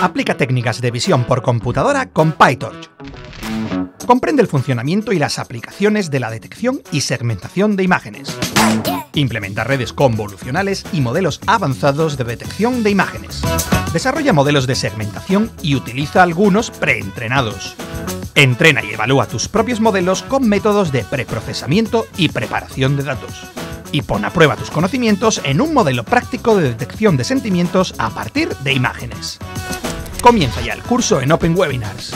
Aplica técnicas de visión por computadora con PyTorch. Comprende el funcionamiento y las aplicaciones de la detección y segmentación de imágenes. Implementa redes convolucionales y modelos avanzados de detección de imágenes. Desarrolla modelos de segmentación y utiliza algunos preentrenados. Entrena y evalúa tus propios modelos con métodos de preprocesamiento y preparación de datos. Y pon a prueba tus conocimientos en un modelo práctico de detección de sentimientos a partir de imágenes. Comienza ya el curso en Open Webinars.